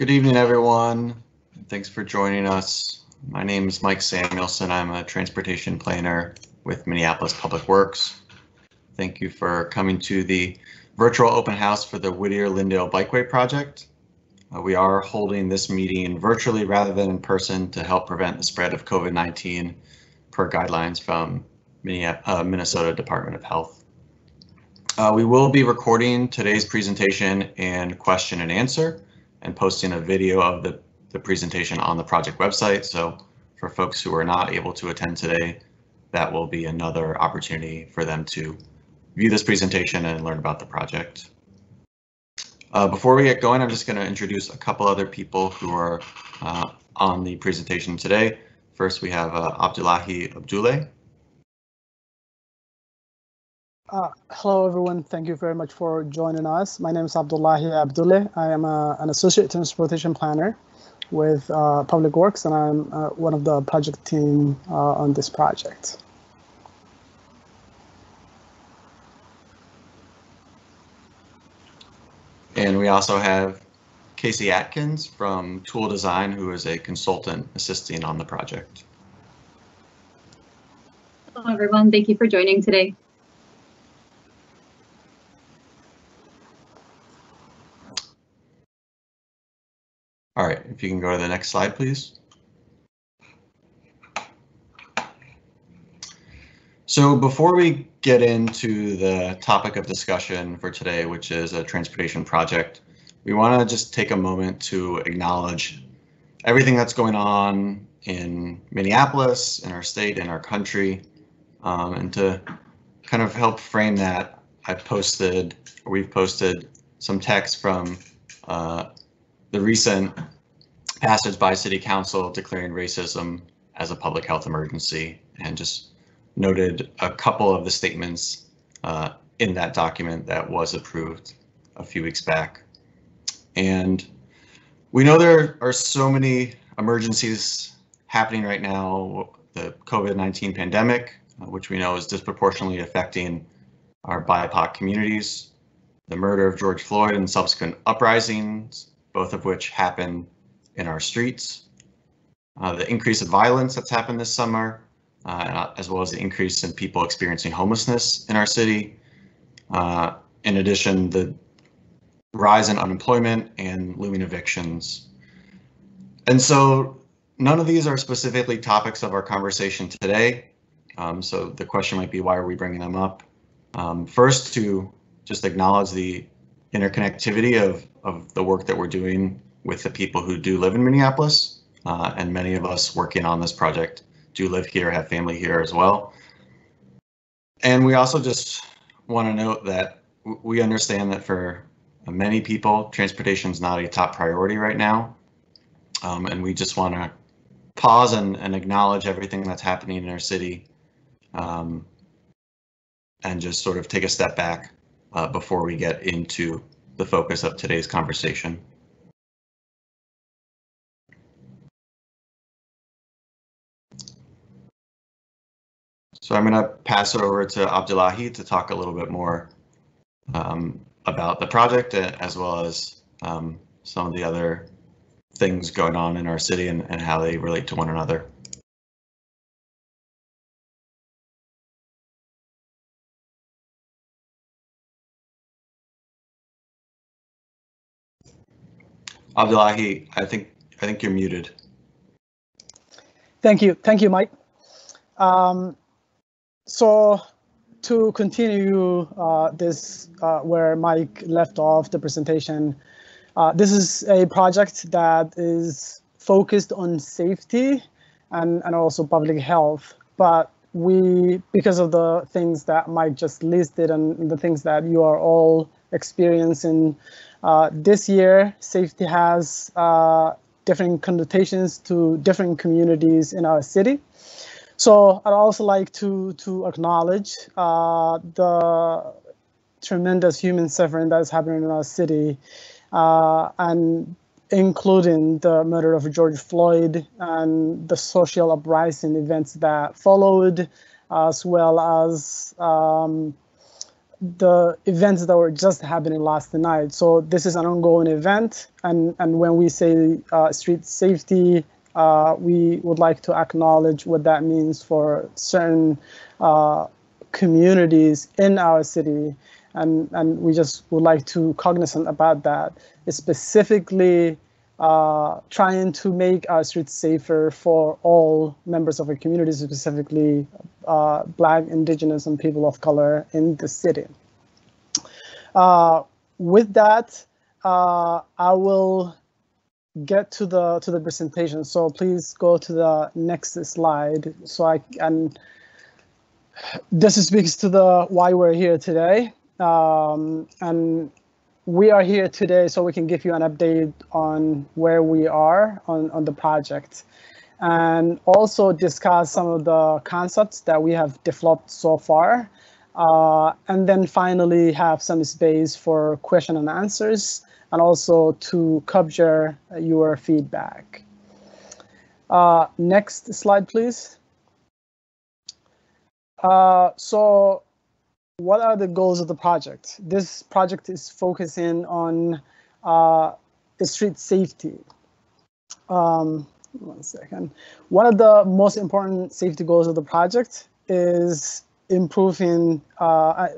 Good evening, everyone. Thanks for joining us. My name is Mike Samuelson. I'm a transportation planner with Minneapolis Public Works. Thank you for coming to the virtual open house for the Whittier-Lyndale Bikeway project. Uh, we are holding this meeting virtually rather than in person to help prevent the spread of COVID-19 per guidelines from uh, Minnesota Department of Health. Uh, we will be recording today's presentation and question and answer and posting a video of the, the presentation on the project website. So for folks who are not able to attend today, that will be another opportunity for them to view this presentation and learn about the project. Uh, before we get going, I'm just going to introduce a couple other people who are uh, on the presentation today. First, we have uh, Abdullahi Abdullah. Uh, hello, everyone. Thank you very much for joining us. My name is Abdullahi Abdullah. I am a, an associate transportation planner with uh, Public Works, and I'm uh, one of the project team uh, on this project. And we also have Casey Atkins from Toole Design, who is a consultant assisting on the project. Hello, everyone. Thank you for joining today. All right, if you can go to the next slide, please. So before we get into the topic of discussion for today, which is a transportation project, we want to just take a moment to acknowledge everything that's going on in Minneapolis, in our state, in our country, um, and to kind of help frame that, I've posted, we've posted some text from uh, the recent passage by City Council declaring racism as a public health emergency and just noted a couple of the statements uh, in that document that was approved a few weeks back. And we know there are so many emergencies happening right now, the COVID-19 pandemic, uh, which we know is disproportionately affecting our BIPOC communities, the murder of George Floyd and subsequent uprisings, both of which happen in our streets, uh, the increase of violence that's happened this summer, uh, as well as the increase in people experiencing homelessness in our city. Uh, in addition, the rise in unemployment and looming evictions. And so none of these are specifically topics of our conversation today. Um, so the question might be, why are we bringing them up? Um, first, to just acknowledge the interconnectivity of, of the work that we're doing with the people who do live in Minneapolis, uh, and many of us working on this project do live here, have family here as well. And we also just want to note that we understand that for many people, transportation is not a top priority right now. Um, and we just want to pause and, and, acknowledge everything that's happening in our city um, and just sort of take a step back uh, before we get into the focus of today's conversation. So I'm going to pass over to Abdullahi to talk a little bit more um, about the project as well as um, some of the other things going on in our city and, and how they relate to one another. Abdullahi, I think I think you're muted. Thank you, thank you, Mike. Um, so to continue uh, this uh, where Mike left off the presentation, uh, this is a project that is focused on safety and, and also public health. But we, because of the things that Mike just listed and the things that you are all experiencing uh, this year, safety has uh, different connotations to different communities in our city. So I'd also like to to acknowledge uh, the tremendous human suffering that is happening in our city, uh, and including the murder of George Floyd and the social uprising events that followed, as well as um, the events that were just happening last night. So this is an ongoing event, and and when we say uh, street safety, uh, we would like to acknowledge what that means for certain uh, communities in our city, and and we just would like to cognizant about that. Specifically uh, trying to make our streets safer for all members of our community, specifically uh, Black, Indigenous, and people of color in the city. Uh, with that, uh, I will get to the to the presentation. So please go to the next slide. So I and this speaks to the why we're here today. Um, and we are here today so we can give you an update on where we are on, on the project and also discuss some of the concepts that we have developed so far. Uh, and then finally have some space for question and answers and also to capture your feedback. Uh, next slide, please. Uh, so what are the goals of the project? This project is focusing on uh, street safety. Um, one second. One of the most important safety goals of the project is improving uh,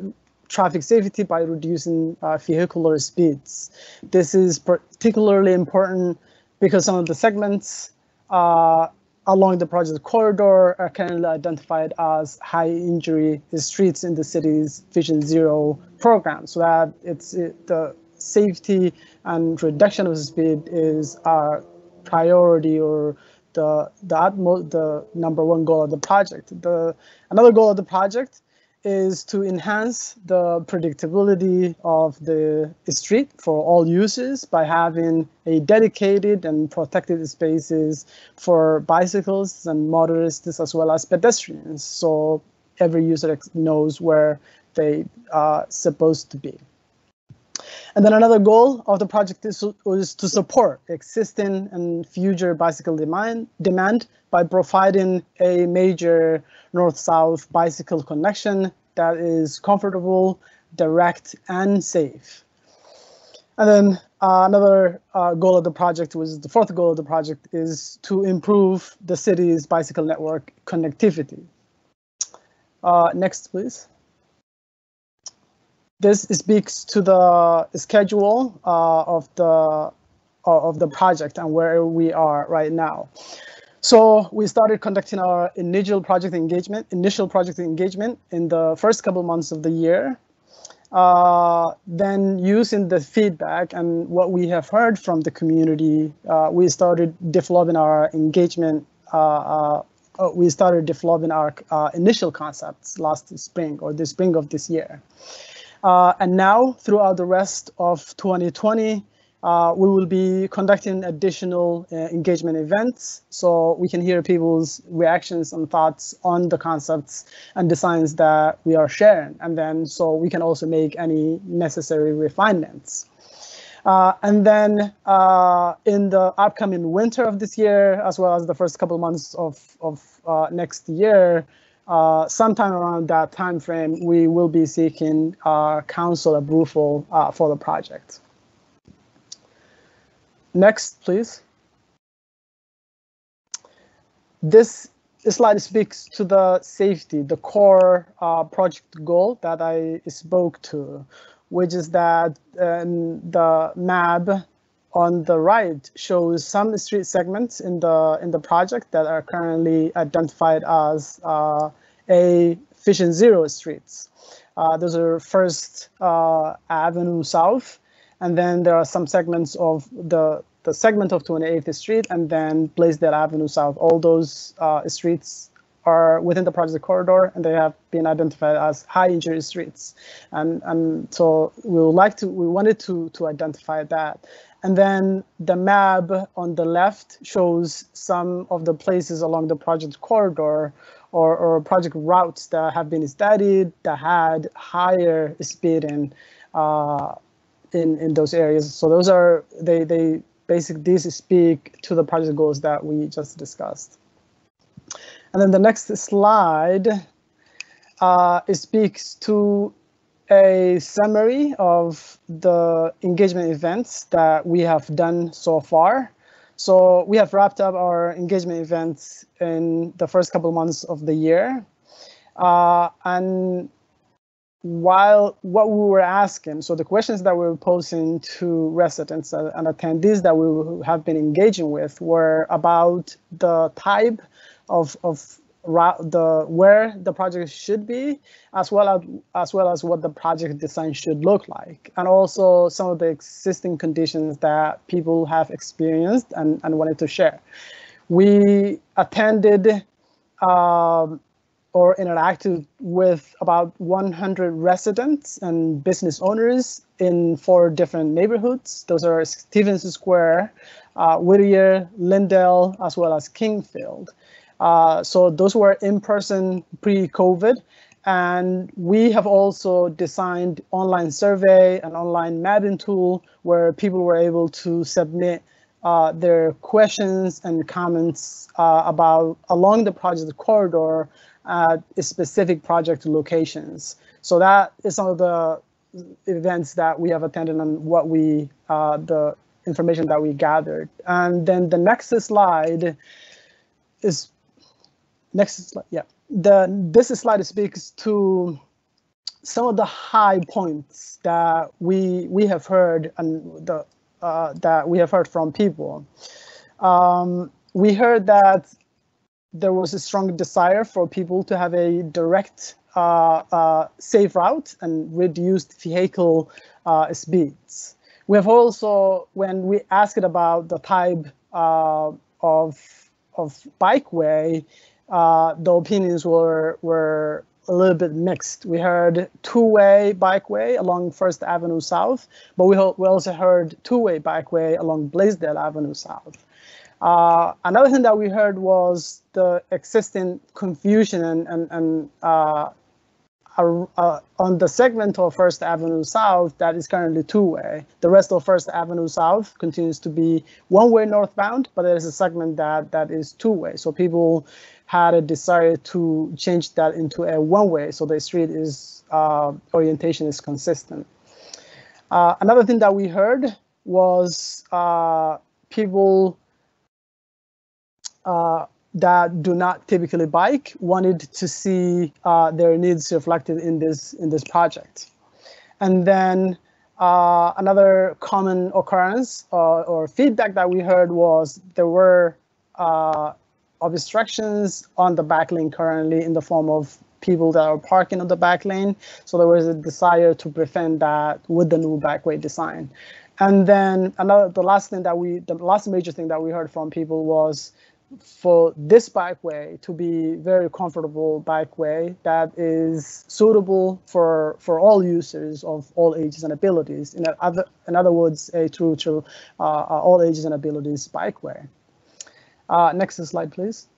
traffic safety by reducing uh, vehicular speeds. This is particularly important because some of the segments uh, along the project corridor are currently identified as high injury streets in the city's Vision Zero program. So that it's it, the safety and reduction of speed is our priority or the the the number one goal of the project. The another goal of the project is to enhance the predictability of the street for all users by having a dedicated and protected spaces for bicycles and motorists as well as pedestrians. So every user knows where they are supposed to be. And then another goal of the project is, is to support existing and future bicycle demand, demand by providing a major north-south bicycle connection that is comfortable, direct, and safe. And then uh, another uh, goal of the project was the fourth goal of the project is to improve the city's bicycle network connectivity. Uh, next, please. This speaks to the schedule uh, of the uh, of the project and where we are right now. So we started conducting our initial project engagement, initial project engagement in the first couple months of the year. Uh, then using the feedback and what we have heard from the community, uh, we started developing our engagement. Uh, uh, we started developing our uh, initial concepts last spring or the spring of this year. And now throughout the rest of 2020, uh, we will be conducting additional uh, engagement events so we can hear people's reactions and thoughts on the concepts and designs that we are sharing. And then so we can also make any necessary refinements. Uh, and then uh, in the upcoming winter of this year, as well as the first couple months of, of uh, next year, uh, sometime around that time frame, we will be seeking council approval for the project. Next, please. This slide speaks to the safety, the core uh, project goal that I spoke to, which is that um, the map on the right shows some street segments in the in the project that are currently identified as uh, a Vision Zero streets. Uh, those are First uh, Avenue South, and then there are some segments of the the segment of 28th Street and then Blaisdell Avenue South. All those uh, streets are within the project corridor and they have been identified as high injury streets. And, and so we would like to, we wanted to, to identify that. And then the map on the left shows some of the places along the project corridor or, or project routes that have been studied that had higher speeding uh, in in those areas. So those are they they basically these speak to the project goals that we just discussed. And then the next slide, uh, speaks to a summary of the engagement events that we have done so far. So we have wrapped up our engagement events in the first couple months of the year. Uh, and while what we were asking, so the questions that we were posing to residents and attendees that we have been engaging with were about the type of, of the where the project should be, as well as as well as what the project design should look like, and also some of the existing conditions that people have experienced and, and wanted to share. We attended um, or interacted with about 100 residents and business owners in four different neighborhoods. Those are Stevens Square, uh, Whittier, Lyndale, as well as Kingfield. Uh, so those were in person pre-COVID. And we have also designed online survey and online mapping tool where people were able to submit uh, their questions and comments uh, about along the project corridor at specific project locations. So that is some of the events that we have attended and what we, uh, the information that we gathered. And then the next slide is Next slide, yeah. The, this slide speaks to some of the high points that we we have heard and the uh, that we have heard from people. Um, we heard that there was a strong desire for people to have a direct, uh, uh, safe route and reduced vehicle uh, speeds. We have also, when we asked about the type uh, of of bikeway, uh, the opinions were were a little bit mixed. We heard two-way bikeway along First Avenue South, but we, we also heard two-way bikeway along Blaisdell Avenue South. Uh, another thing that we heard was the existing confusion and, and, and uh, uh, on the segment of First Avenue South that is currently two-way. The rest of First Avenue South continues to be one-way northbound, but there is a segment that that is two-way. So people had a desire to change that into a one-way, so the street is uh, orientation is consistent. Uh, another thing that we heard was uh, people uh, that do not typically bike wanted to see uh, their needs reflected in this in this project, and then. Uh, another common occurrence or feedback that we heard was there were obstructions on the back lane currently in the form of people that are parking on the back lane. So there was a desire to prevent that with the new bikeway design. And then another, the last thing that we, the last major thing that we heard from people was for this bikeway to be very comfortable bikeway that is suitable for for all users of all ages and abilities. In other, in other words, a true, true uh, uh all ages and abilities bikeway. Uh, next slide, please.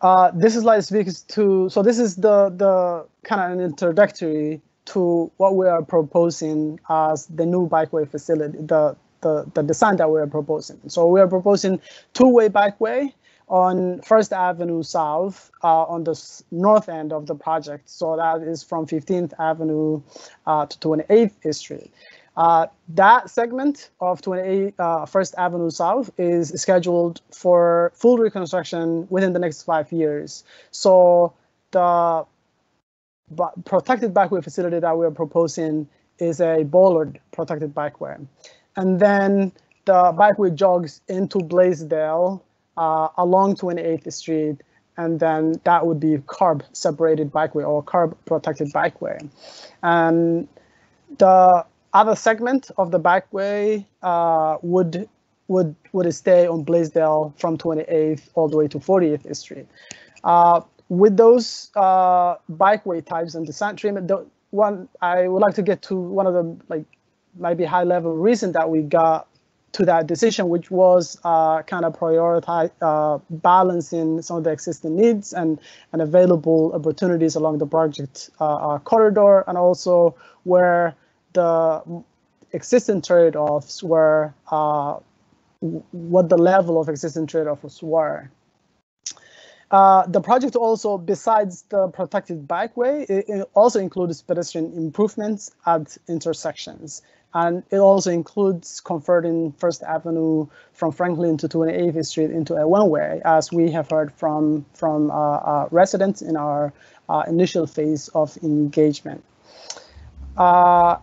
Uh, this slide speaks to, so this is the, the kind of an introductory to what we are proposing as the new bikeway facility, the, the, the design that we are proposing. So we are proposing two-way bikeway on First Avenue South uh, on the north end of the project. So that is from 15th Avenue uh, to 28th Street. Uh, that segment of 28 uh, First Avenue South is scheduled for full reconstruction within the next five years. So the protected bikeway facility that we're proposing is a bollard protected bikeway. And then the bikeway jogs into Blaisdell uh, along 28th Street, and then that would be curb separated bikeway or curb protected bikeway. And the other segment of the bikeway uh, would would would stay on Blaisdell from 28th all the way to 40th Street. Uh, with those uh, bikeway types and design treatment, the one I would like to get to one of the like maybe high level reason that we got to that decision, which was uh, kind of prioritize uh, balancing some of the existing needs and, and available opportunities along the project uh, uh corridor, and also where the existing trade-offs were uh, what the level of existing trade-offs were. Uh, the project also, besides the protected bikeway, it, it, also includes pedestrian improvements at intersections. And it also includes converting First Avenue from Franklin to 28th Street into a one-way, as we have heard from, from uh, uh, residents in our uh, initial phase of engagement. Uh,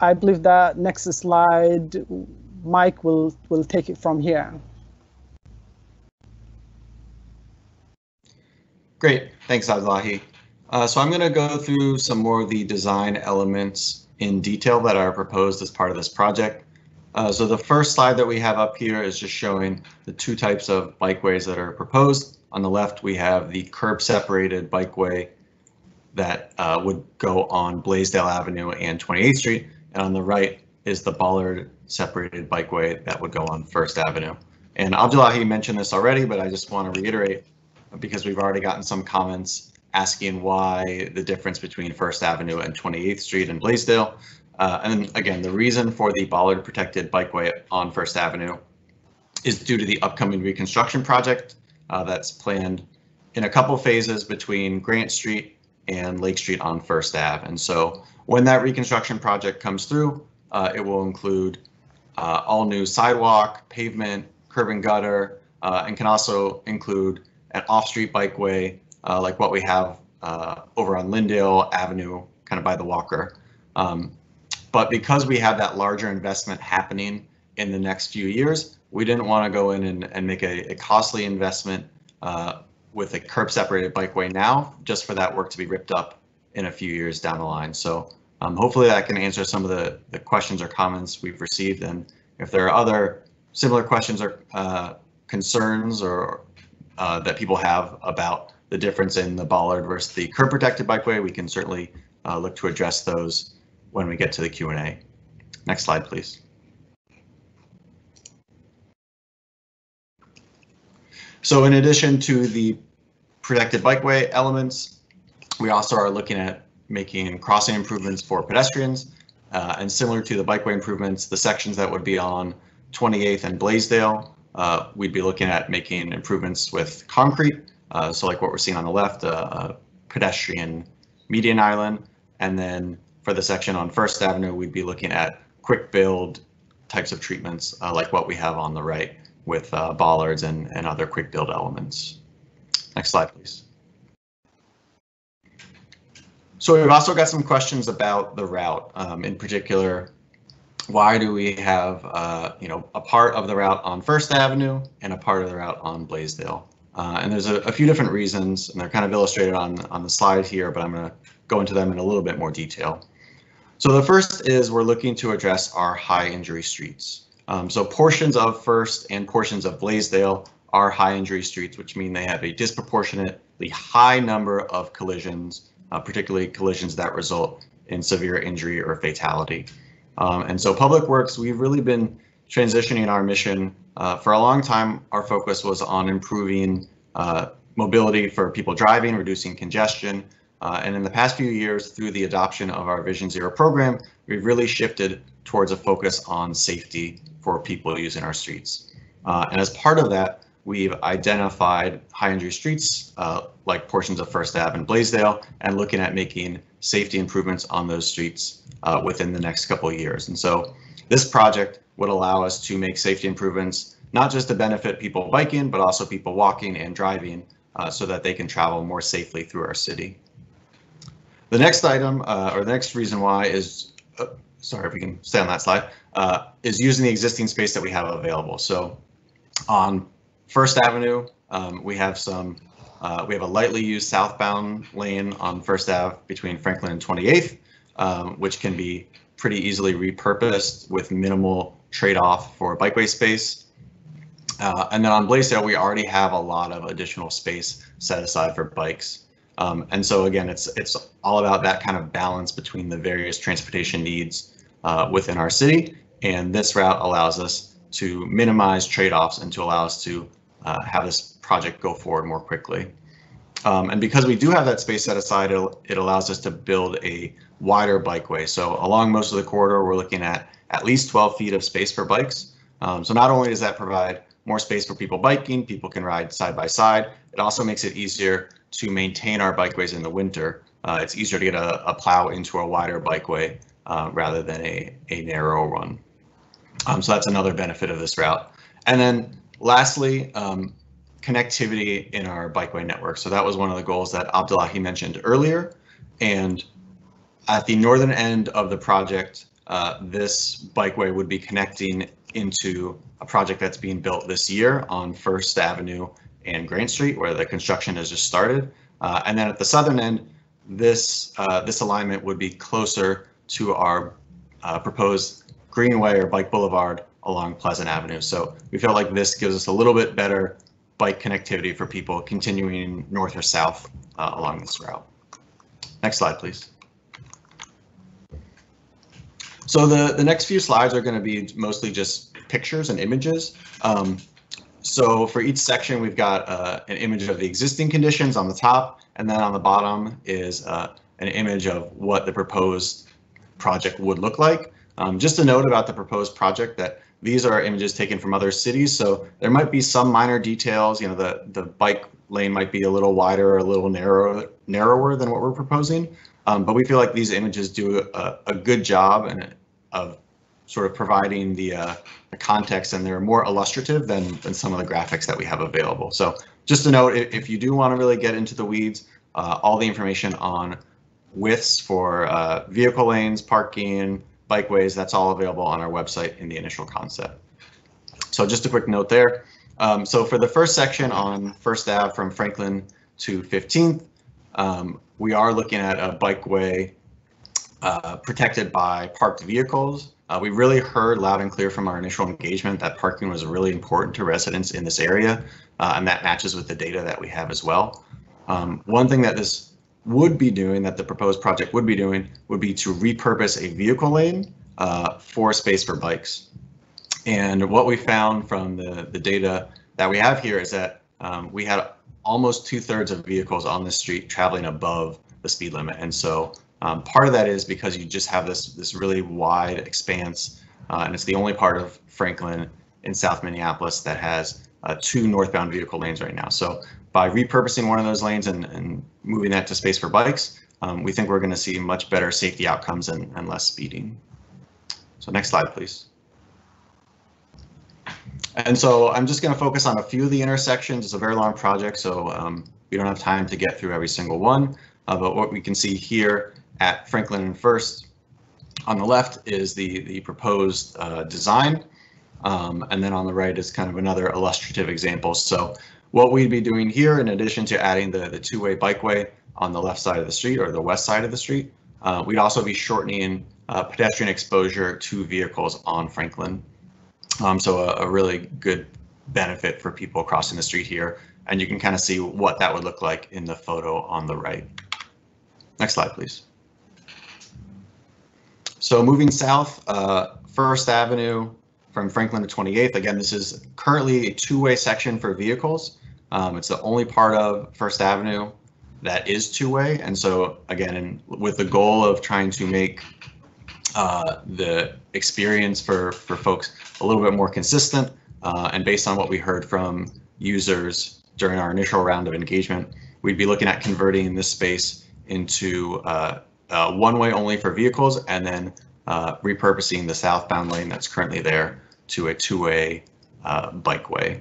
I believe that next slide, Mike will, will take it from here. Great, thanks Abdullahi. Uh, so I'm going to go through some more of the design elements in detail that are proposed as part of this project. Uh, so the first slide that we have up here is just showing the two types of bikeways that are proposed. On the left, we have the curb separated bikeway that uh, would go on Blaisdell Avenue and 28th Street. And on the right is the bollard separated bikeway that would go on First Avenue. And Abdullahi mentioned this already, but I just want to reiterate because we've already gotten some comments asking why the difference between First Avenue and 28th Street in Blaisdell. Uh, and again, the reason for the bollard protected bikeway on First Avenue is due to the upcoming reconstruction project uh, that's planned in a couple phases between Grant Street and Lake Street on First Ave. And so when that reconstruction project comes through, uh, it will include uh, all new sidewalk, pavement, curb and gutter, uh, and can also include an off-street bikeway uh, like what we have uh, over on Lyndale Avenue, kind of by the Walker. Um, but because we have that larger investment happening in the next few years, we didn't want to go in and, and make a, a costly investment uh, with a curb separated bikeway now, just for that work to be ripped up in a few years down the line. So um, hopefully that can answer some of the, the questions or comments we've received. And if there are other similar questions or uh, concerns or uh, that people have about the difference in the bollard versus the curb protected bikeway, we can certainly uh, look to address those when we get to the Q&A. Next slide, please. So in addition to the protected bikeway elements, we also are looking at making crossing improvements for pedestrians. Uh, and similar to the bikeway improvements, the sections that would be on 28th and Blaisdell uh, we'd be looking at making improvements with concrete. Uh, so like what we're seeing on the left, uh, a pedestrian median island. And then for the section on First Avenue, we'd be looking at quick build types of treatments uh, like what we have on the right with uh, bollards and, and other quick build elements. Next slide, please. So we've also got some questions about the route, um, in particular, why do we have uh, you know a part of the route on First Avenue and a part of the route on Blaisdell? Uh, and there's a, a, few different reasons, and they're kind of illustrated on on the slide here, but I'm going to go into them in a little bit more detail. So the first is we're looking to address our high injury streets. Um, so portions of First and portions of Blaisdell are high injury streets, which mean they have a disproportionately high number of collisions, uh, particularly collisions that result in severe injury or fatality. Um, and so Public Works, we've really been transitioning our mission. Uh, for a long time, our focus was on improving uh, mobility for people driving, reducing congestion. Uh, and in the past few years, through the adoption of our Vision Zero program, we've really shifted towards a focus on safety for people using our streets. Uh, and as part of that, we've identified high injury streets uh, like portions of First Ave and Blaisdell and looking at making safety improvements on those streets uh, within the next couple of years. And so this project would allow us to make safety improvements, not just to benefit people biking, but also people walking and driving uh, so that they can travel more safely through our city. The next item, uh, or the next reason why is, uh, sorry if we can stay on that slide, uh, is using the existing space that we have available. So on First Avenue, um, we have some uh, we have a lightly used southbound lane on First Ave between Franklin and 28th, um, which can be pretty easily repurposed with minimal trade-off for bikeway space. Uh, and then on Blaisdell, we already have a lot of additional space set aside for bikes. Um, and so again, it's it's all about that kind of balance between the various transportation needs uh, within our city. And this route allows us to minimize trade-offs and to allow us to uh, have this project go forward more quickly. Um, and because we do have that space set aside, it, it allows us to build a wider bikeway. So along most of the corridor, we're looking at at least 12 feet of space for bikes. Um, so not only does that provide more space for people biking, people can ride side by side. It also makes it easier to maintain our bikeways in the winter. Uh, it's easier to get a, a, plow into a wider bikeway uh, rather than a, a narrow one. Um, so that's another benefit of this route. And then lastly, um, connectivity in our bikeway network. So that was one of the goals that Abdullahi mentioned earlier. And at the northern end of the project, uh, this bikeway would be connecting into a project that's being built this year on First Avenue and Grant Street, where the construction has just started. Uh, and then at the southern end, this uh, this alignment would be closer to our uh, proposed Greenway or Bike Boulevard along Pleasant Avenue. So we feel like this gives us a little bit better bike connectivity for people continuing north or south uh, along this route. Next slide, please. So the, the next few slides are going to be mostly just pictures and images. Um, so for each section, we've got uh, an image of the existing conditions on the top, and then on the bottom is uh, an image of what the proposed project would look like. Um, just a note about the proposed project that these are images taken from other cities, so there might be some minor details. You know, the, the bike lane might be a little wider or a little narrower, narrower than what we're proposing. Um, but we feel like these images do a, a good job and of sort of providing the, uh, the context and they're more illustrative than, than some of the graphics that we have available. So just a note, if you do want to really get into the weeds, uh, all the information on widths for uh, vehicle lanes, parking, bikeways, that's all available on our website in the initial concept. So just a quick note there. Um, so for the first section on First Ave from Franklin to 15th, um, we are looking at a bikeway uh, protected by parked vehicles. Uh, we really heard loud and clear from our initial engagement that parking was really important to residents in this area, uh, and that matches with the data that we have as well. Um, one thing that this would be doing, that the proposed project would be doing, would be to repurpose a vehicle lane uh, for space for bikes. And what we found from the, the data that we have here is that um, we had almost two thirds of vehicles on the street traveling above the speed limit. And so um, part of that is because you just have this this really wide expanse, uh, and it's the only part of Franklin in South Minneapolis that has uh, two northbound vehicle lanes right now. So by repurposing one of those lanes and, and moving that to space for bikes, um, we think we're going to see much better safety outcomes and, and less speeding. So next slide, please. And so I'm just going to focus on a few of the intersections. It's a very long project, so um, we don't have time to get through every single one. Uh, but what we can see here at Franklin and First. On the left is the, the proposed uh, design. Um, and then on the right is kind of another illustrative example. So what we'd be doing here, in addition to adding the, the two-way bikeway on the left side of the street or the west side of the street, uh, we'd also be shortening uh, pedestrian exposure to vehicles on Franklin. Um, so a, a, really good benefit for people crossing the street here. And you can kind of see what that would look like in the photo on the right. Next slide, please. So moving south, uh, First Avenue from Franklin to 28th. Again, this is currently a two-way section for vehicles. Um, it's the only part of First Avenue that is two-way. And so again, in, with the goal of trying to make uh, the experience for, for folks a little bit more consistent uh, and based on what we heard from users during our initial round of engagement, we'd be looking at converting this space into uh, uh, one way only for vehicles and then uh, repurposing the southbound lane that's currently there to a two-way uh, bikeway.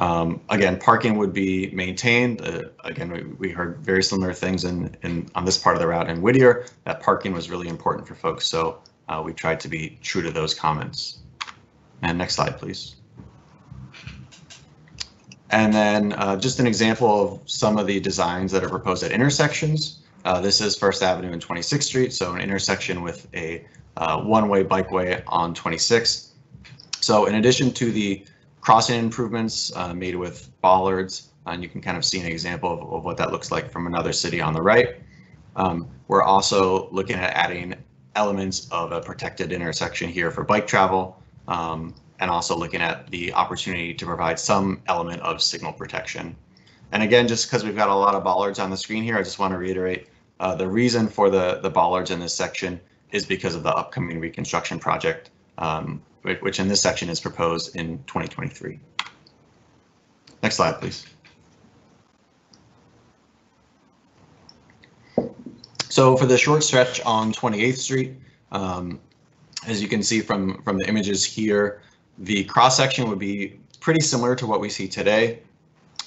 Um, again, parking would be maintained. Uh, again, we, we, heard very similar things in, in, on this part of the route in Whittier, that parking was really important for folks. So uh, we tried to be true to those comments. And next slide, please. And then uh, just an example of some of the designs that are proposed at intersections. Uh, this is First Avenue and 26th Street, so an intersection with a uh, one-way bikeway on 26. So in addition to the crossing improvements uh, made with bollards, and you can kind of see an example of, of, what that looks like from another city on the right. Um, we're also looking at adding elements of a protected intersection here for bike travel, um, and also looking at the opportunity to provide some element of signal protection. And again, just because we've got a lot of bollards on the screen here, I just want to reiterate uh, the reason for the, the bollards in this section is because of the upcoming reconstruction project, um, which in this section is proposed in 2023. Next slide, please. So for the short stretch on 28th Street, um, as you can see from, from the images here, the cross section would be pretty similar to what we see today.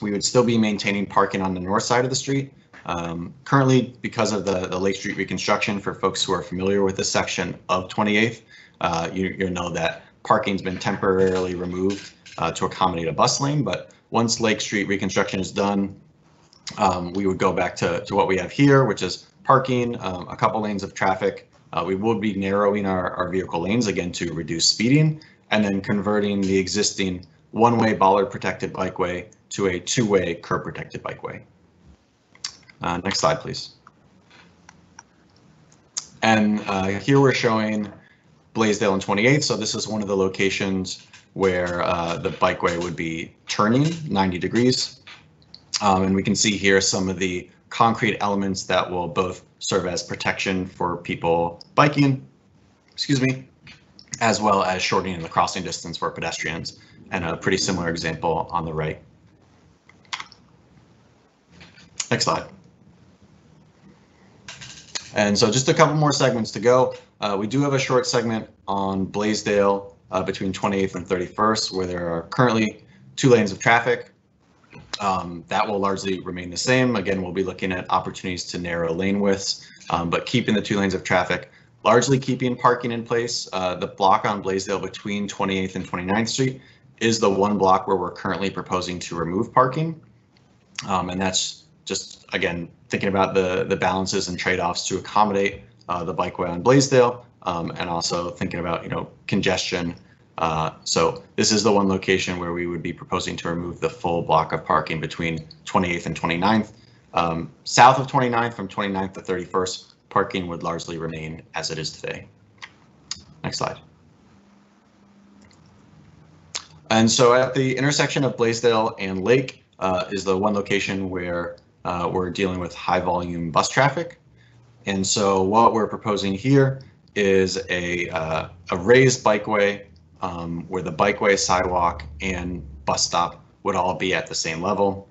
We would still be maintaining parking on the north side of the street. Um, currently, because of the, the Lake Street reconstruction, for folks who are familiar with this section of 28th, uh, you, you'll know that parking's been temporarily removed uh, to accommodate a bus lane, but once Lake Street reconstruction is done, um, we would go back to, to what we have here, which is parking, um, a couple lanes of traffic. Uh, we would be narrowing our, our vehicle lanes again to reduce speeding and then converting the existing one-way bollard protected bikeway to a two-way curb protected bikeway. Uh, next slide, please. And uh, here we're showing Blaisdell and 28th. So this is one of the locations where uh, the bikeway would be turning 90 degrees. Um, and we can see here some of the concrete elements that will both serve as protection for people biking, excuse me, as well as shortening the crossing distance for pedestrians. And a pretty similar example on the right. Next slide. And so just a couple more segments to go. Uh, we do have a short segment on Blaisdell uh, between 28th and 31st, where there are currently two lanes of traffic. Um, that will largely remain the same. Again, we'll be looking at opportunities to narrow lane widths, um, but keeping the two lanes of traffic, largely keeping parking in place. Uh, the block on Blaisdell between 28th and 29th Street is the one block where we're currently proposing to remove parking. Um, and that's just, again, thinking about the, the balances and trade-offs to accommodate uh, the bikeway on Blaisdell um, and also thinking about, you know, congestion. Uh, so this is the one location where we would be proposing to remove the full block of parking between 28th and 29th. Um, south of 29th from 29th to 31st, parking would largely remain as it is today. Next slide. And so at the intersection of Blaisdell and Lake uh, is the one location where uh, we're dealing with high volume bus traffic. And so what we're proposing here is a, uh, a raised bikeway um, where the bikeway, sidewalk, and bus stop would all be at the same level.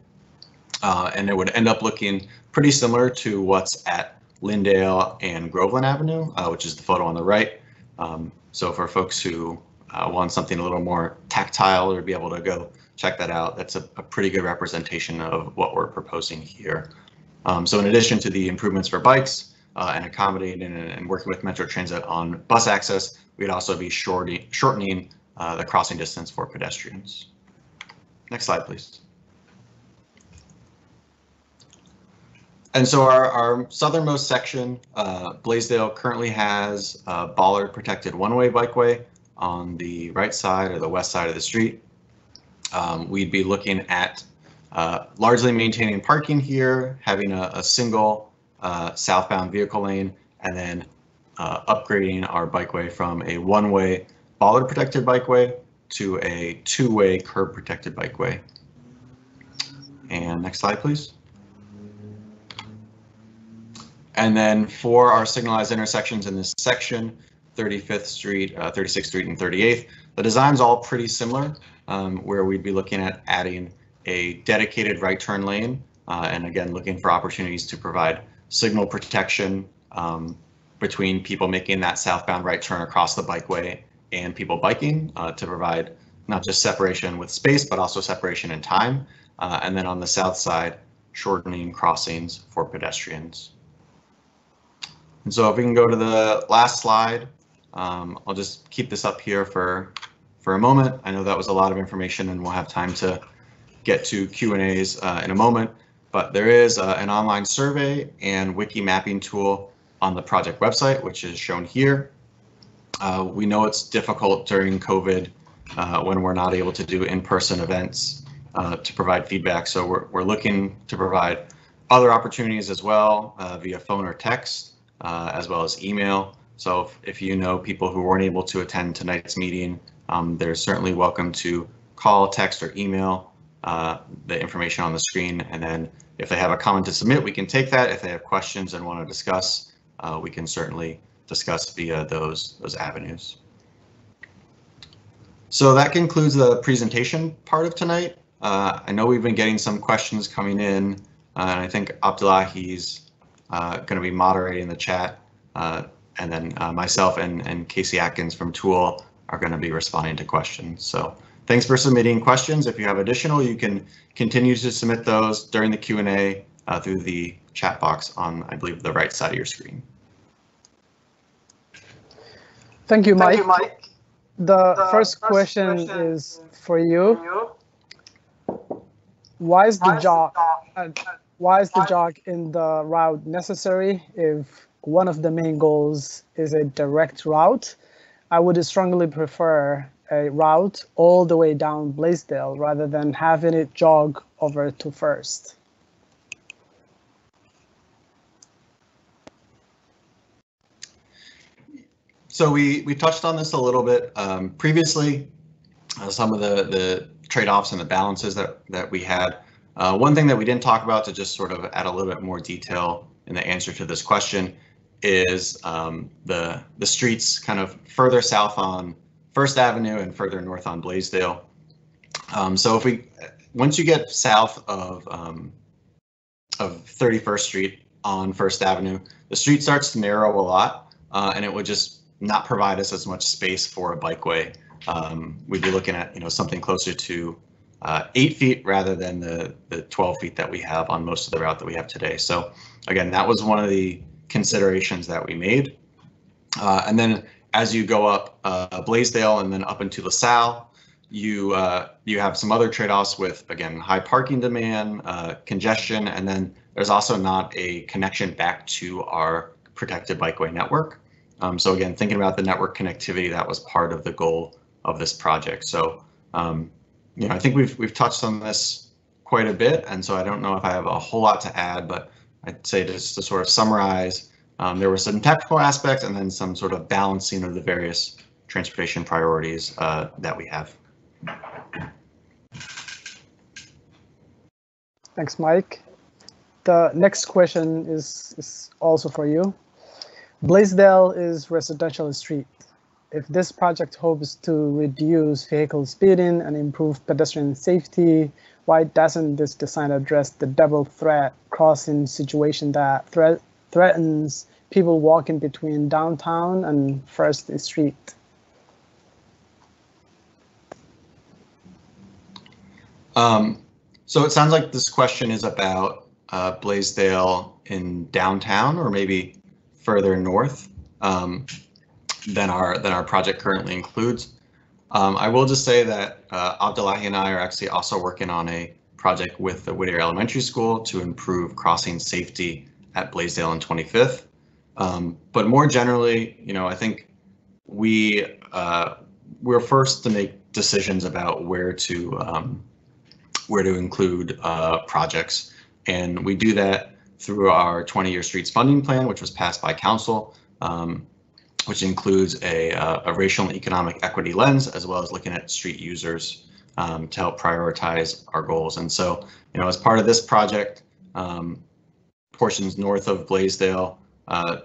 Uh, and it would end up looking pretty similar to what's at Lyndale and Groveland Avenue, uh, which is the photo on the right. Um, so for folks who uh, want something a little more tactile or be able to go check that out, that's a, a pretty good representation of what we're proposing here. Um, so in addition to the improvements for bikes uh, and accommodating and, working with Metro Transit on bus access, we'd also be shorting, shortening uh, the crossing distance for pedestrians. Next slide, please. And so our, our southernmost section, uh, Blaisdell currently has a bollard protected one-way bikeway on the right side or the west side of the street. Um, we'd be looking at uh, largely maintaining parking here, having a, a single uh, southbound vehicle lane, and then uh, upgrading our bikeway from a one-way bollard protected bikeway to a two-way curb protected bikeway. And next slide, please. And then for our signalized intersections in this section, 35th Street, uh, 36th Street, and 38th, the design's all pretty similar, um, where we'd be looking at adding a dedicated right turn lane, uh, and again, looking for opportunities to provide signal protection um, between people making that southbound right turn across the bikeway and people biking uh, to provide not just separation with space, but also separation in time. Uh, and then on the south side, shortening crossings for pedestrians. And so if we can go to the last slide, um, I'll just keep this up here for, for a moment. I know that was a lot of information and we'll have time to get to Q and A's uh, in a moment, but there is uh, an online survey and wiki mapping tool on the project website, which is shown here. Uh, we know it's difficult during COVID uh, when we're not able to do in-person events uh, to provide feedback. So we're, we're looking to provide other opportunities as well uh, via phone or text, as well as email. So if, if, you know people who weren't able to attend tonight's meeting, um, they're certainly welcome to call, text, or email uh, the information on the screen. And then if they have a comment to submit, we can take that. If they have questions and want to discuss, uh, we can certainly discuss via those, those avenues. So that concludes the presentation part of tonight. Uh, I know we've been getting some questions coming in, uh, and I think Abdullahi's uh, going to be moderating the chat, uh, and then uh, myself and, and Casey Atkins from Toole are going to be responding to questions. So thanks for submitting questions. If you have additional, you can continue to submit those during the Q&A uh, through the chat box on, I believe, the right side of your screen. Thank you, Mike. Thank you, Mike. The, The first, first question, question is for you. You? Why is the jog? uh, why is the jog in the route necessary if one of the main goals is a direct route? I would strongly prefer a route all the way down Blaisdell rather than having it jog over to First. So we we touched on this a little bit um, previously. Uh, some of the the trade-offs and the balances that that we had. Uh, one thing that we didn't talk about to just sort of add a little bit more detail in the answer to this question is um, the the streets kind of further south on First Avenue and further north on Blaisdell. Um, so if we once you get south of um, of 31st Street on First Avenue, the street starts to narrow a lot, uh, and it would just not provide us as much space for a bikeway. Um, we'd be looking at you know something closer to uh, eight feet rather than the the 12 feet that we have on most of the route that we have today. So again, that was one of the considerations that we made. Uh, and then as you go up uh, Blaisdell and then up into LaSalle, you uh, you have some other trade-offs with again high parking demand, uh, congestion, and then there's also not a connection back to our protected bikeway network. Um, so again, thinking about the network connectivity, that was part of the goal of this project. So um, you know, I think we've we've touched on this quite a bit, and so I don't know if I have a whole lot to add, but I'd say just to sort of summarize, um, there were some technical aspects and then some sort of balancing of the various transportation priorities uh, that we have. Thanks, Mike. The next question is, is also for you. Blaisdell is residential street. If this project hopes to reduce vehicle speeding and improve pedestrian safety, why doesn't this design address the double threat crossing situation that threat, threatens people walking between downtown and First Street? Um, so it sounds like this question is about uh, Blaisdell in downtown or maybe further north um, than our than our project currently includes. Um, I will just say that uh, Abdullahi and I are actually also working on a project with the Whittier Elementary School to improve crossing safety at Blaisdell and 25th. Um, but more generally, you know, I think we uh, we're first to make decisions about where to um, where to include uh, projects. And we do that through our 20-year streets funding plan, which was passed by council, um, which includes a, uh, a, racial and economic equity lens, as well as looking at street users um, to help prioritize our goals. And so, you know, as part of this project, um, portions north of Blaisdell uh,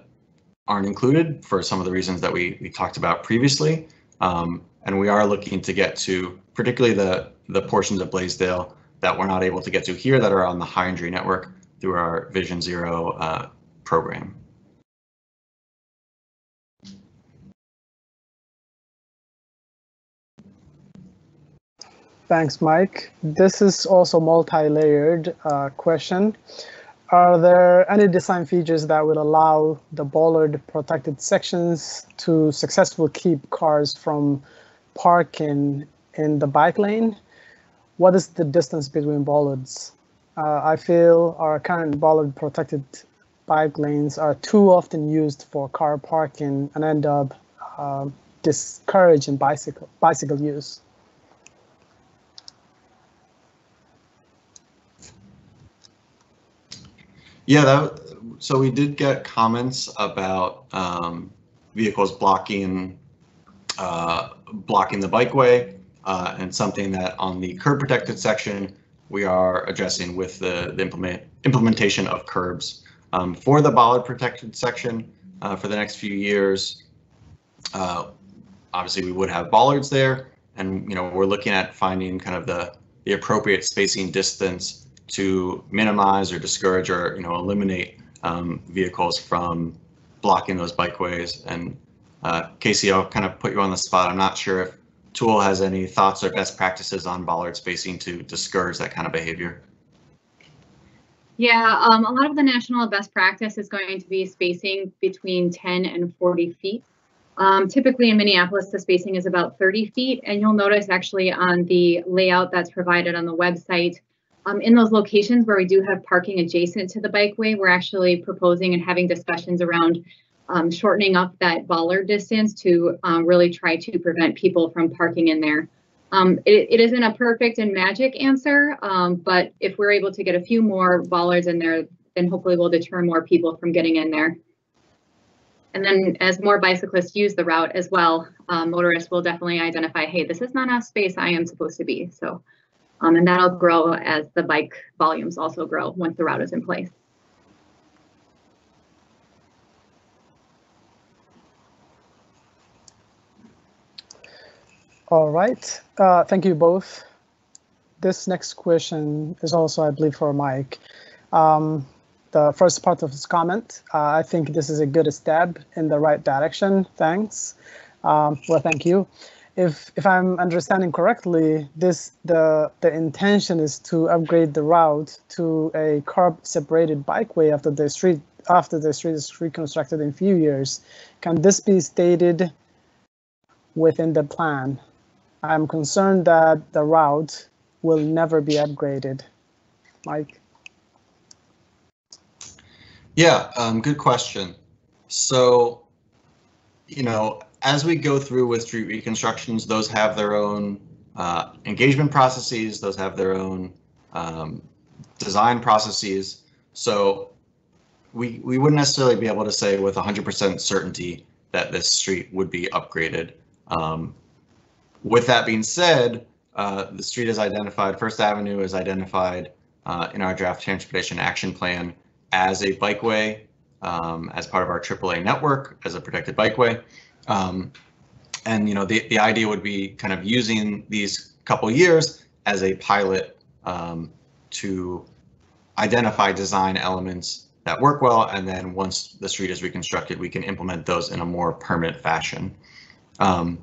aren't included for some of the reasons that we, we talked about previously. Um, and we are looking to get to particularly the, the portions of Blaisdell that we're not able to get to here that are on the high injury network through our Vision Zero uh, program. Thanks, Mike. This is also multi-layered uh, question. Are there any design features that will allow the bollard protected sections to successfully keep cars from parking in the bike lane? What is the distance between bollards? Uh, I feel our current bollard protected bike lanes are too often used for car parking and end up uh, discouraging bicycle bicycle use. Yeah, that, so we did get comments about um, vehicles blocking uh, blocking the bikeway uh, and something that on the curb protected section we are addressing with the, the implement implementation of curbs um, for the bollard protected section uh, for the next few years. Uh, obviously, we would have bollards there, and you know we're looking at finding kind of the the appropriate spacing distance to minimize or discourage or you know eliminate um, vehicles from blocking those bikeways. And uh, Casey, I'll kind of put you on the spot. I'm not sure if Toole has any thoughts or best practices on bollard spacing to discourage that kind of behavior. Yeah, um, a lot of the national best practice is going to be spacing between 10 and 40 feet. Um, typically in Minneapolis, the spacing is about 30 feet, and you'll notice actually on the layout that's provided on the website, um, in those locations where we do have parking adjacent to the bikeway, we're actually proposing and having discussions around um, shortening up that bollard distance to um, really try to prevent people from parking in there. Um, it, it isn't a perfect and magic answer, um, but if we're able to get a few more bollards in there, then hopefully we'll deter more people from getting in there. And then as more bicyclists use the route as well, um, motorists will definitely identify, hey, this is not a space I am supposed to be. So, um, and that'll grow as the bike volumes also grow once the route is in place. All right. Uh, thank you both. This next question is also, I believe, for Mike. Um, the first part of his comment, uh, I think this is a good step in the right direction. Thanks. Um, well, thank you. If if I'm understanding correctly, this the the intention is to upgrade the route to a curb separated bikeway after the street after the street is reconstructed in a few years. Can this be stated within the plan? I'm concerned that the route will never be upgraded. Mike? Yeah, um, good question. So, you know, as we go through with street reconstructions, those have their own uh, engagement processes, those have their own um, design processes. So we, we wouldn't necessarily be able to say with 100% certainty that this street would be upgraded. Um, with that being said, uh, the street is identified, First Avenue is identified uh, in our draft transportation action plan as a bikeway, um, as part of our AAA network, as a protected bikeway. Um, and you know, the, the idea would be kind of using these couple years as a pilot um, to identify design elements that work well, and then once the street is reconstructed, we can implement those in a more permanent fashion. Um,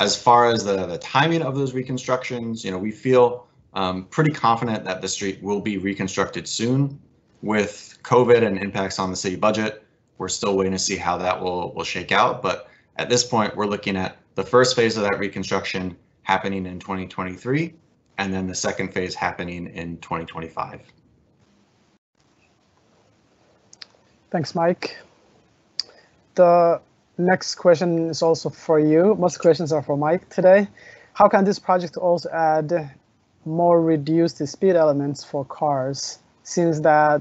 as far as the, the timing of those reconstructions, you know, we feel um, pretty confident that the street will be reconstructed soon. With COVID and impacts on the city budget, we're still waiting to see how that will, will shake out. But at this point, we're looking at the first phase of that reconstruction happening in 2023, and then the second phase happening in 2025. Thanks, Mike. The next question is also for you. Most questions are for Mike today. How can this project also add more reduced speed elements for cars, since that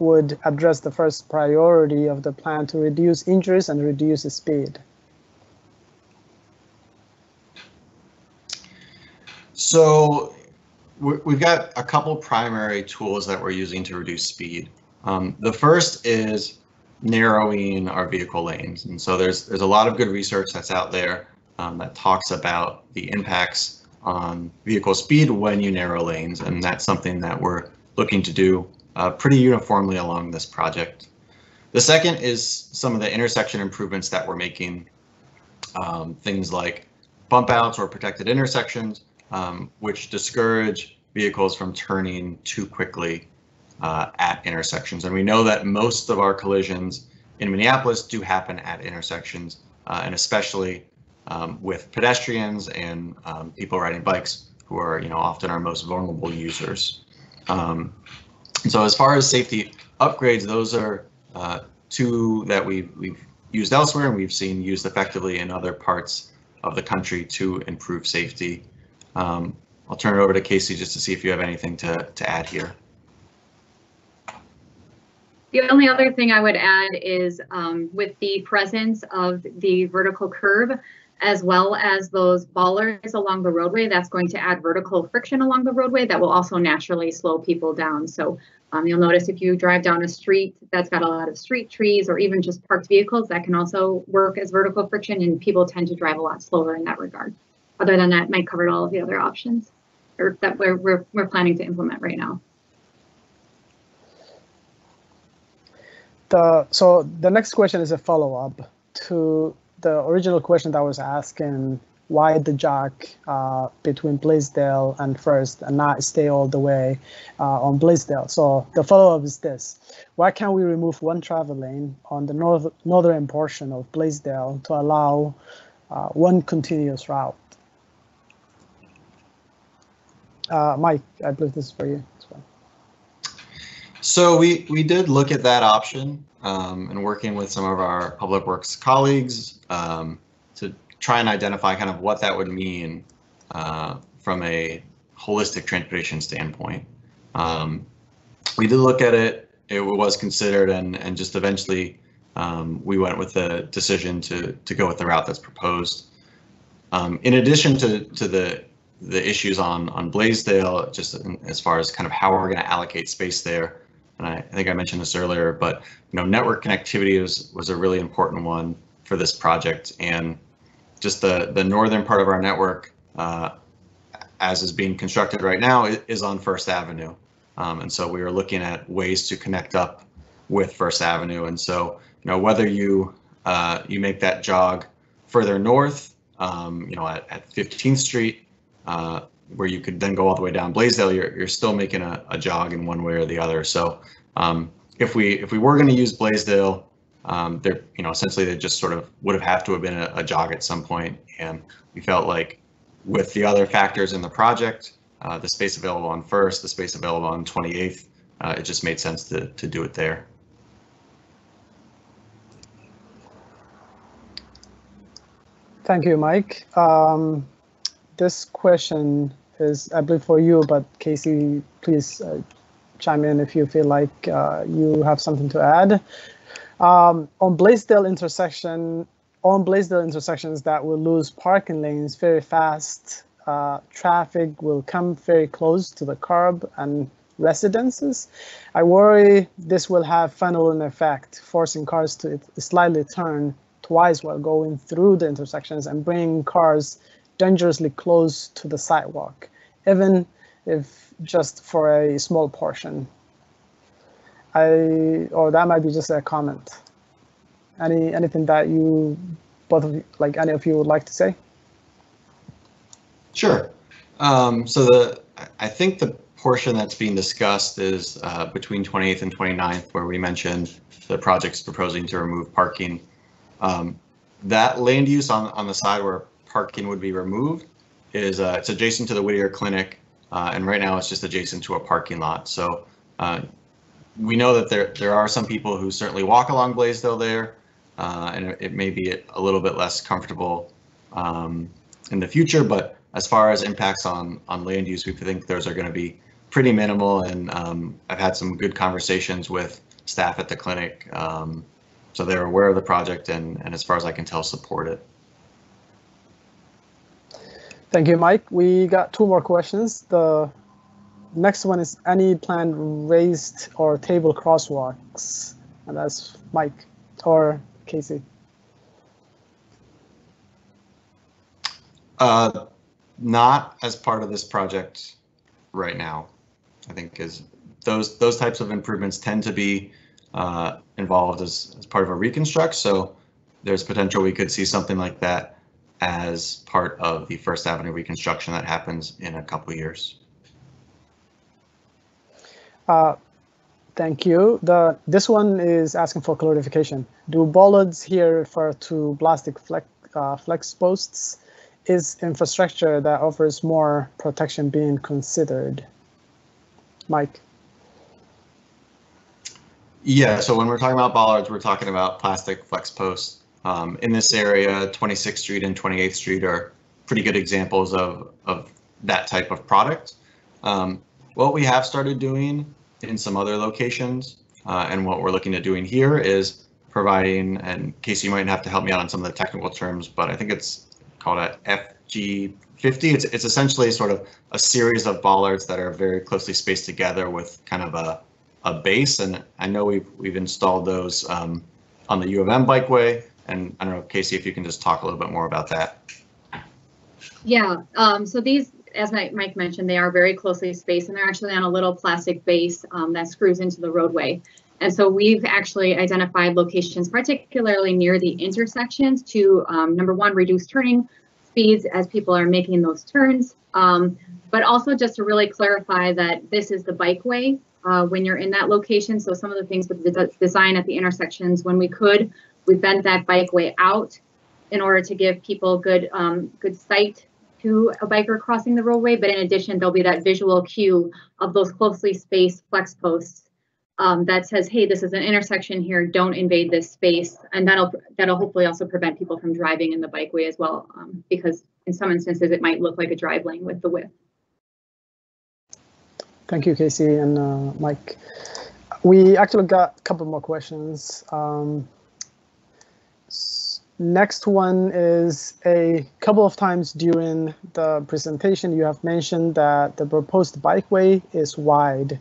would address the first priority of the plan to reduce injuries and reduce speed? So we've got a couple primary tools that we're using to reduce speed. Um, the first is narrowing our vehicle lanes. And so there's there's a lot of good research that's out there um, that talks about the impacts on vehicle speed when you narrow lanes, and that's something that we're looking to do uh, pretty uniformly along this project. The second is some of the intersection improvements that we're making, um, things like bump outs or protected intersections, um, which discourage vehicles from turning too quickly uh, at intersections. And we know that most of our collisions in Minneapolis do happen at intersections, uh, and especially um, with pedestrians and um, people riding bikes who are, you know, often our most vulnerable users. Um, so as far as safety upgrades, those are uh, two that we've, we've used elsewhere and we've seen used effectively in other parts of the country to improve safety. Um, I'll turn it over to Casey just to see if you have anything to, to add here. The only other thing I would add is um, with the presence of the vertical curb, as well as those bollards along the roadway, that's going to add vertical friction along the roadway that will also naturally slow people down. So um, you'll notice if you drive down a street that's got a lot of street trees or even just parked vehicles, that can also work as vertical friction and people tend to drive a lot slower in that regard. Other than that, Mike covered all of the other options. or that we're, we're, we're planning to implement right now. The, so the next question is a follow-up to the original question that I was asking why the jog uh, between Blaisdell and First and not stay all the way uh, on Blaisdell. So the follow-up is this. Why can't we remove one travel lane on the north, northern portion of Blaisdell to allow uh, one continuous route? Uh, Mike, I believe this is for you as well. So we, we did look at that option um, and working with some of our public works colleagues um, to try and identify kind of what that would mean uh, from a holistic transportation standpoint. Um, we did look at it, it was considered and, and just eventually um, we went with the decision to, to go with the route that's proposed. Um, in addition to, to the the issues on on Blaisdell, just in, as far as kind of how we're going to allocate space there. And I, I, think I mentioned this earlier, but you know, network connectivity was was a really important one for this project, and just the the northern part of our network, uh, as is being constructed right now, is on First Avenue, um, and so we were looking at ways to connect up with First Avenue, and so you know whether you uh, you make that jog further north, um, you know, at, at 15th Street uh, where you could then go all the way down Blaisdell, you're, you're still making a, a jog in one way or the other. So um, if we if we were going to use Blaisdell, um, there you know essentially they just sort of would have have to have been a, a, jog at some point, and we felt like with the other factors in the project, uh, the space available on First, the space available on 28th, uh, it just made sense to to do it there. Thank you, Mike. Um, this question is, I believe, for you, but Casey, please uh, chime in if you feel like uh, you have something to add. Um, on Blaisdell intersection, on Blaisdell intersections that will lose parking lanes very fast, uh, traffic will come very close to the curb and residences. I worry this will have funneling effect, forcing cars to slightly turn twice while going through the intersections and bringing cars dangerously close to the sidewalk, even if just for a small portion. I, or that might be just a comment. Any anything that you, both of you, like any of you would like to say? Sure. Um, so the, I think the portion that's being discussed is uh, between 28th and 29th, where we mentioned the project's proposing to remove parking. Um, that land use on, on the side where parking would be removed is uh, it's adjacent to the Whittier Clinic, uh, and right now it's just adjacent to a parking lot. So uh, we know that there there are some people who certainly walk along Blaisdell there, uh, and it, it, may be a little bit less comfortable um, in the future. But as far as impacts on on land use, we think those are going to be pretty minimal. And um, I've had some good conversations with staff at the clinic, um, so they're aware of the project and and as far as I can tell, support it. Thank you, Mike. We got two more questions. The next one is any planned raised or table crosswalks? And that's Mike or Casey. Uh, not as part of this project right now. I think is those those types of improvements tend to be uh, involved as, as part of a reconstruct. So there's potential we could see something like that as part of the First Avenue reconstruction that happens in a couple years. Uh, thank you. The This one is asking for clarification. Do bollards here refer to plastic flex, uh, flex posts? Is infrastructure that offers more protection being considered? Mike? Yeah, so when we're talking about bollards, we're talking about plastic flex posts um, in this area, 26th Street and 28th Street are pretty good examples of, of that type of product. Um, what we have started doing in some other locations uh, and what we're looking at doing here is providing, and Casey, you might have to help me out on some of the technical terms, but I think it's called a FG50. It's, it's essentially sort of a series of bollards that are very closely spaced together with kind of a, a base. And I know we've, we've installed those um, on the U of M bikeway and I don't know, Casey, if you can just talk a little bit more about that. Yeah, um, so these as Mike mentioned, they are very closely spaced and they're actually on a little plastic base um, that screws into the roadway. And so we've actually identified locations, particularly near the intersections to, um, number one, reduce turning speeds as people are making those turns. Um, but also just to really clarify that this is the bikeway uh, when you're in that location. So some of the things with the design at the intersections, when we could, we bent that bikeway out in order to give people good um, good sight to a biker crossing the roadway. But in addition, there'll be that visual cue of those closely spaced flex posts um, that says, "Hey, this is an intersection here. Don't invade this space," and that'll that'll hopefully also prevent people from driving in the bikeway as well, um, because in some instances it might look like a drive lane with the width. Thank you, Casey and uh, Mike. We actually got a couple more questions. Um, next one is a couple of times during the presentation, you have mentioned that the proposed bikeway is wide.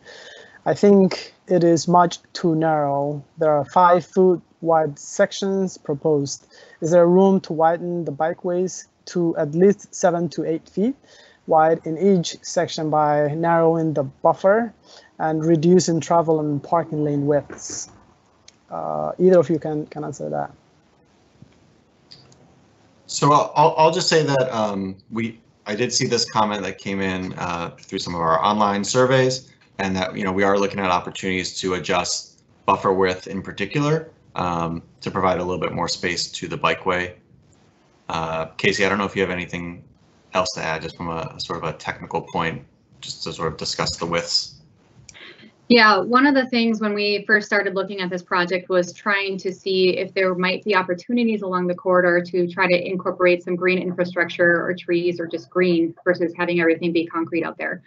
I think it is much too narrow. There are five foot wide sections proposed. Is there room to widen the bikeways to at least seven to eight feet wide in each section by narrowing the buffer and reducing travel and parking lane widths? Uh, either of you can, can answer that. So I'll, I'll just say that um, we I did see this comment that came in uh, through some of our online surveys and that you know we are looking at opportunities to adjust buffer width in particular um, to provide a little bit more space to the bikeway. Uh, Casey, I don't know if you have anything else to add just from a sort of a technical point, just to sort of discuss the widths. Yeah, one of the things when we first started looking at this project was trying to see if there might be opportunities along the corridor to try to incorporate some green infrastructure or trees or just green versus having everything be concrete out there.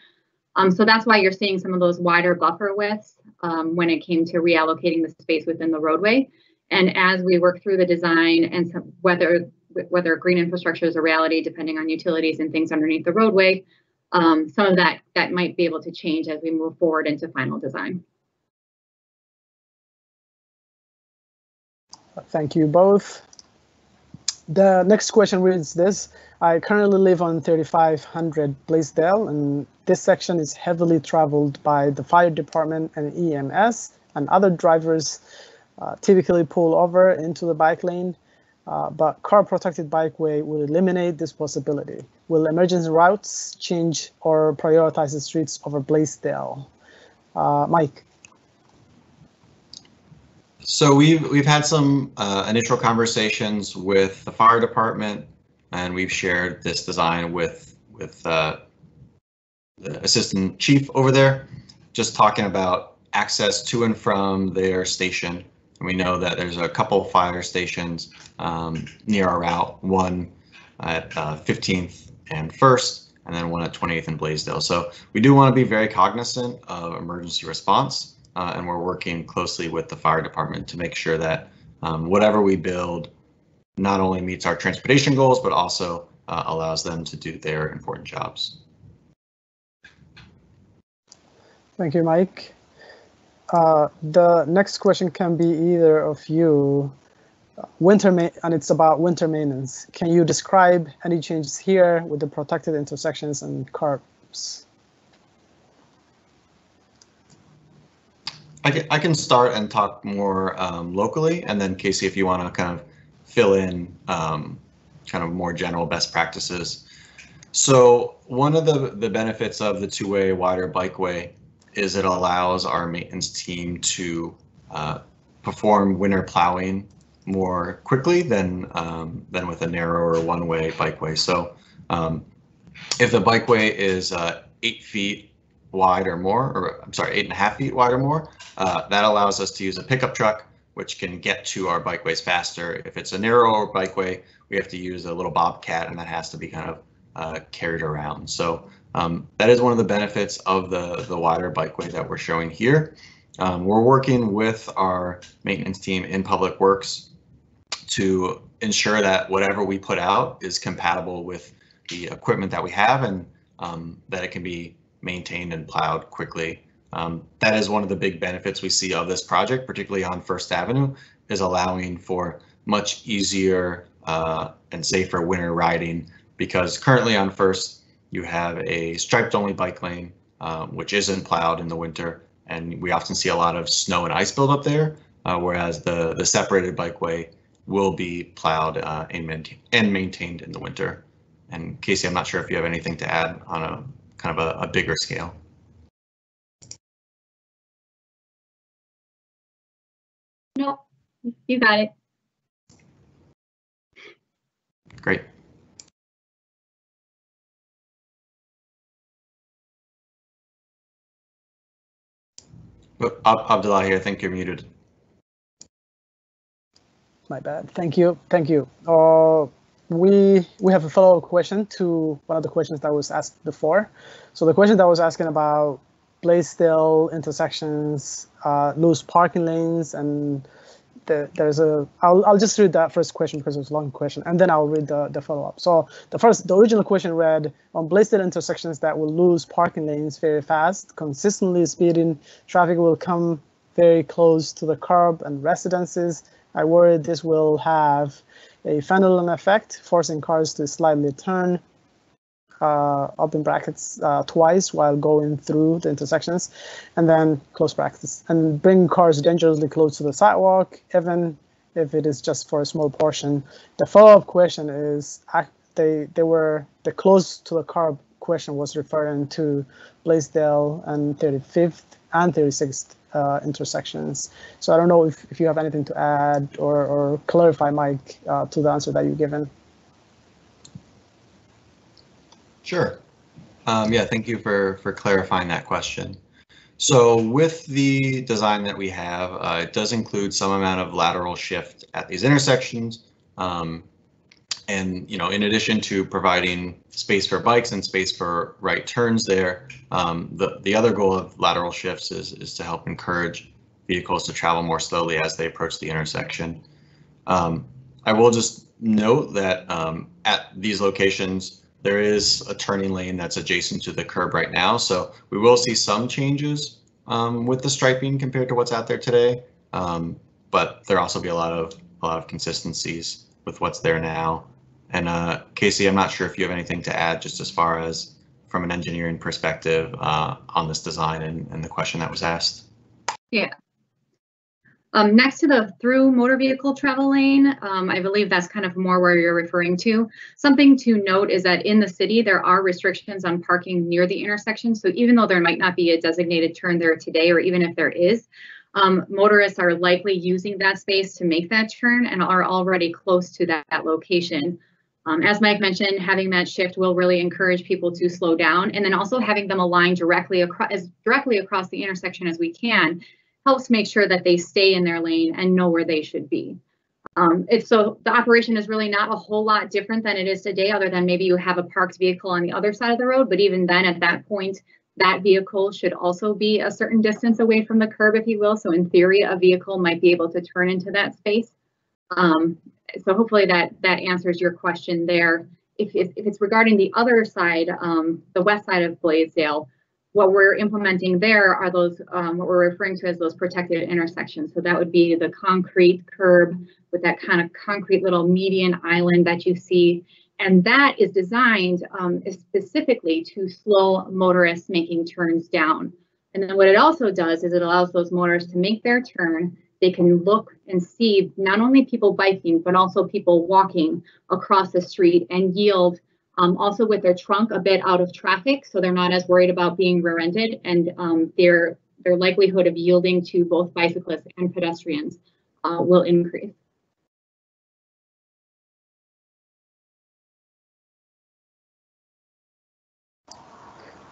Um, so that's why you're seeing some of those wider buffer widths um, when it came to reallocating the space within the roadway. And as we work through the design and whether whether green infrastructure is a reality, depending on utilities and things underneath the roadway, um, some of that that might be able to change as we move forward into final design. Thank you both. The next question reads this. I currently live on 3500 Blaisdell, and this section is heavily traveled by the fire department and EMS, and other drivers uh, typically pull over into the bike lane, uh, but car protected bikeway would eliminate this possibility. Will emergency routes change or prioritize the streets over Blaisdell? Uh, Mike. So we've we've had some uh, initial conversations with the fire department, and we've shared this design with with uh, the assistant chief over there, just talking about access to and from their station. And we know that there's a couple fire stations um, near our route, one at uh, 15th and 1st, and then one at 28th and Blaisdell. So we do want to be very cognizant of emergency response uh, and we're working closely with the fire department to make sure that um, whatever we build not only meets our transportation goals, but also uh, allows them to do their important jobs. Thank you, Mike. Uh, the next question can be either of you. Winter and it's about winter maintenance. Can you describe any changes here with the protected intersections and curbs? I can, I can start and talk more um, locally, and then Casey, if you want to kind of fill in um, kind of more general best practices. So one of the, the benefits of the two-way wider bikeway is it allows our maintenance team to uh, perform winter plowing more quickly than um, than with a narrower one-way bikeway. So um, if the bikeway is uh, eight feet wide or more, or I'm sorry, eight and a half feet wide or more, uh, that allows us to use a pickup truck, which can get to our bikeways faster. If it's a narrower bikeway, we have to use a little bobcat, and that has to be kind of uh, carried around. So um, that is one of the benefits of the, the wider bikeway that we're showing here. Um, we're working with our maintenance team in Public Works to ensure that whatever we put out is compatible with the equipment that we have and um, that it can be maintained and plowed quickly um, that is one of the big benefits we see of this project, particularly on First Avenue, is allowing for much easier uh, and safer winter riding because currently on First, you have a striped only bike lane, um, which isn't plowed in the winter. And we often see a lot of snow and ice buildup there, uh, whereas the, the separated bikeway will be plowed uh, and, maintain, and maintained in the winter. And Casey, I'm not sure if you have anything to add on a kind of a, a bigger scale. Nope, you got it. Great. Ab- Abdullahi, I think you're muted. My bad. Thank you. Thank you. Uh, we we have a follow-up question to one of the questions that was asked before. So the question that was asking about Blaisdell intersections, uh, loose parking lanes, and the, there's a. I'll I'll just read that first question because it's a long question, and then I'll read the the follow-up. So the first, the original question read on Blaisdell intersections that will lose parking lanes very fast, consistently speeding traffic will come very close to the curb and residences. I worry this will have a pendulum effect, forcing cars to slightly turn uh, up in brackets uh, twice while going through the intersections, and then close brackets, and bring cars dangerously close to the sidewalk, even if it is just for a small portion. The follow-up question is, they they were the close to the curb question was referring to Blaisdell and 35th and 36th uh, intersections. So I don't know if, if you have anything to add or, or clarify, Mike, uh, to the answer that you've given. Sure. Um, yeah, thank you for, for clarifying that question. So with the design that we have, uh, it does include some amount of lateral shift at these intersections. Um, and, you know, in addition to providing space for bikes and space for right turns there, um, the, the other goal of lateral shifts is, is to help encourage vehicles to travel more slowly as they approach the intersection. Um, I will just note that um, at these locations, there is a turning lane that's adjacent to the curb right now. So we will see some changes um, with the striping compared to what's out there today. Um, but there also be a lot of a lot of consistencies with what's there now. And uh, Casey, I'm not sure if you have anything to add just as far as from an engineering perspective uh, on this design and, and, the question that was asked. Yeah. Um, next to the through motor vehicle travel lane, um, I believe that's kind of more where you're referring to. Something to note is that in the city, there are restrictions on parking near the intersection. So even though there might not be a designated turn there today, or even if there is, um, motorists are likely using that space to make that turn and are already close to that, that location. Um, as Mike mentioned, having that shift will really encourage people to slow down and then also having them align directly across as directly across the intersection as we can helps make sure that they stay in their lane and know where they should be. Um, so the operation is really not a whole lot different than it is today, other than maybe you have a parked vehicle on the other side of the road. But even then, at that point, that vehicle should also be a certain distance away from the curb, if you will. So in theory, a vehicle might be able to turn into that space. Um, so hopefully that that answers your question there. If, if, if it's regarding the other side, um, the west side of Blaisdell, what we're implementing there are those um, what we're referring to as those protected intersections. So that would be the concrete curb with that kind of concrete little median island that you see. And that is designed um, specifically to slow motorists making turns down. And then what it also does is it allows those motorists to make their turn they can look and see not only people biking, but also people walking across the street and yield um, also with their trunk a bit out of traffic. So they're not as worried about being rear-ended and um, their, their likelihood of yielding to both bicyclists and pedestrians uh, will increase.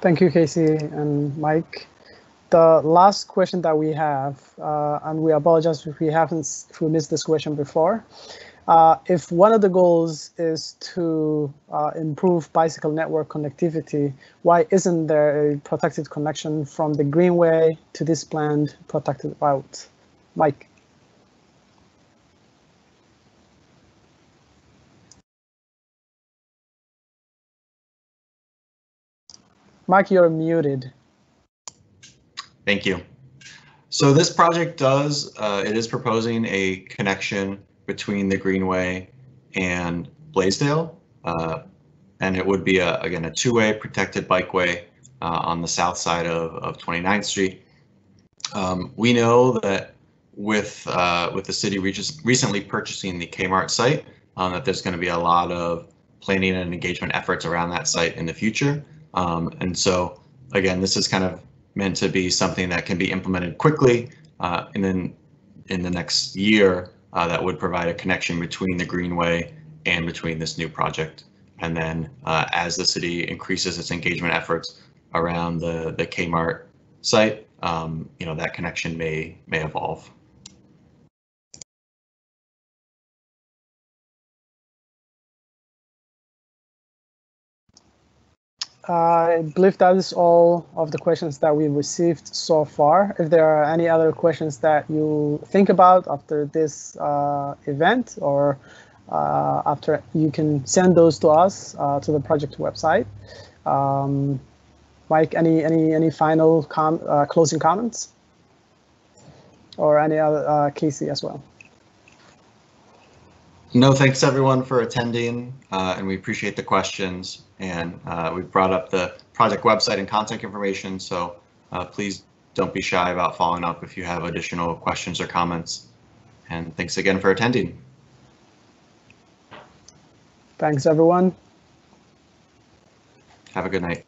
Thank you, Casey and Mike the last question that we have, uh, and we apologize if we haven't if we missed this question before. Uh, if one of the goals is to uh, improve bicycle network connectivity, why isn't there a protected connection from the Greenway to this planned protected route? Mike. Mike, you're muted. Thank you. So this project does, uh, it is proposing a connection between the Greenway and Blaisdell. Uh, and it would be a, again, a two-way protected bikeway uh, on the south side of, of 29th Street. Um, we know that with uh, with the city recently purchasing the Kmart site, um, that there's going to be a lot of planning and engagement efforts around that site in the future. Um, and so, again, this is kind of meant to be something that can be implemented quickly, uh, and then in the next year, uh, that would provide a connection between the Greenway and between this new project. And then, uh, as the city increases its engagement efforts around the the Kmart site, um, you know, that connection may may evolve. I believe that is all of the questions that we received so far. If there are any other questions that you think about after this uh, event or uh, after, you can send those to us uh, to the project website. Um, Mike, any any any final com uh, closing comments, or any other uh, Casey as well? No, thanks everyone for attending, uh, and we appreciate the questions. And uh, we've brought up the project website and contact information, so uh, please don't be shy about following up if you have additional questions or comments. And thanks again for attending. Thanks, everyone. Have a good night.